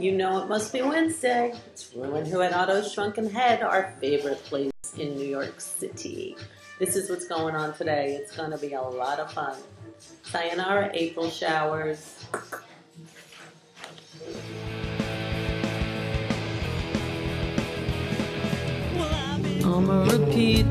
You know it must be Wednesday. It's Rew and Who Had Otto's Shrunken Head, our favorite place in New York City. This is what's going on today. It's going to be a lot of fun. Sayonara April showers. I'm a repeat.